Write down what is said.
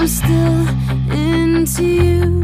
I'm still into you.